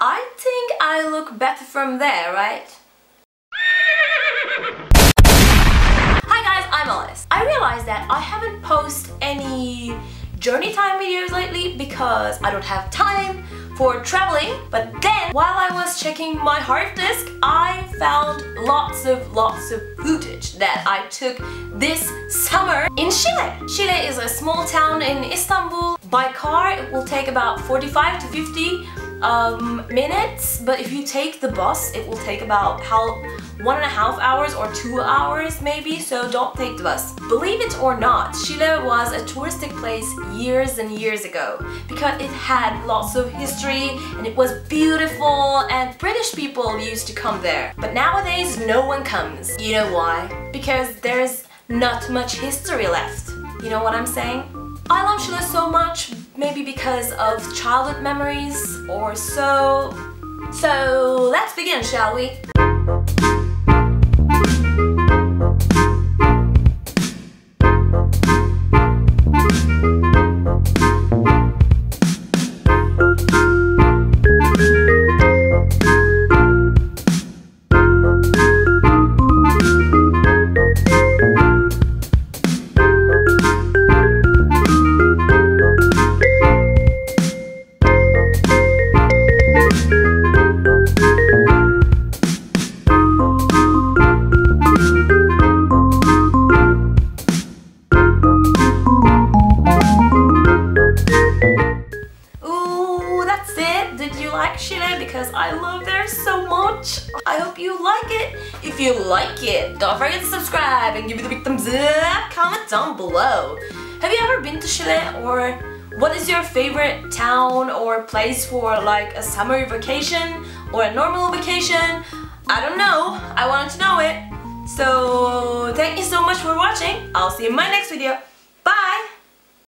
I think I look better from there, right? Hi guys, I'm Alice. I realized that I haven't posted any journey time videos lately because I don't have time for traveling but then while I was checking my hard disk I found lots of lots of footage that I took this summer in Şile. Şile is a small town in Istanbul. By car it will take about 45 to 50 um, minutes but if you take the bus it will take about how one and a half hours or two hours maybe, so don't take the bus. Believe it or not, Şile was a touristic place years and years ago because it had lots of history and it was beautiful and British people used to come there. But nowadays no one comes. You know why? Because there's not much history left. You know what I'm saying? I love Şile so much, maybe because of childhood memories or so. So let's begin, shall we? Because I love there so much. I hope you like it. If you like it, don't forget to subscribe and give me the big thumbs up. Comment down below. Have you ever been to Şile or what is your favorite town or place for like a summer vacation or a normal vacation? I don't know. I wanted to know it. So thank you so much for watching. I'll see you in my next video.